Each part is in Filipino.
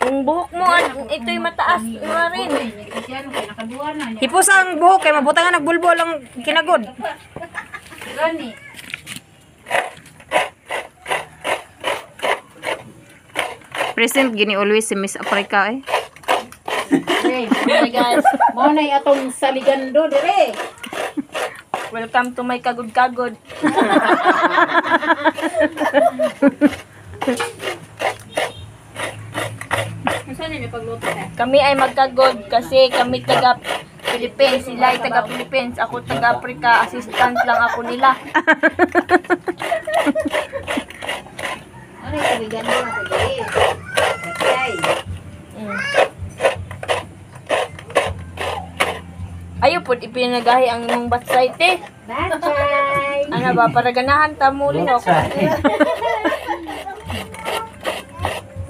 Yung buhok mo, an- ito'y mataas na rin. Hipos ang buhok kay mabuta nga nagbulbol ang kinagod. Gani. Present gini always si Miss Africa eh. Hey, oh my guys. Mo na atong saligando dire. Welcome to my kagod-kagod. Saan niyo pagluto ka? Kami ay magkagod kasi kami taga Philippines, sila ay taga Philippines, ako taga Africa, assistant lang ako nila. Ano yung saligando na to dire? Ay. Mm. Ayaw po, ipinagahi ang imong batsay te. Bye. Ano ba, para ganahan ta muli ako. Saligando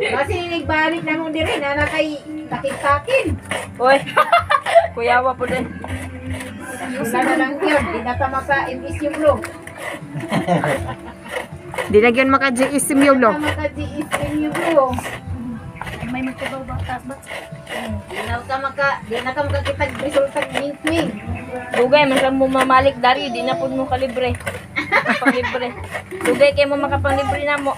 Kasi nagbalik na mo dire na na kay takit-takin. Uy, kuyawa po din. Wala na lang yun, di na ka maka-imbis yung vlog. Di na gyud maka-GS si Miolo. Di na maka-GS yung vlog. May magkabaw ba taas ba? Di na ka maka, di na ka makakitag resulta ming-ming. Lugay, man mo mamalik dari, di na po mo kalibre. Panglibre. Lugay kay mo makapanglibre na mo.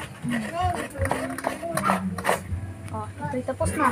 Oh, ito'y tapos na.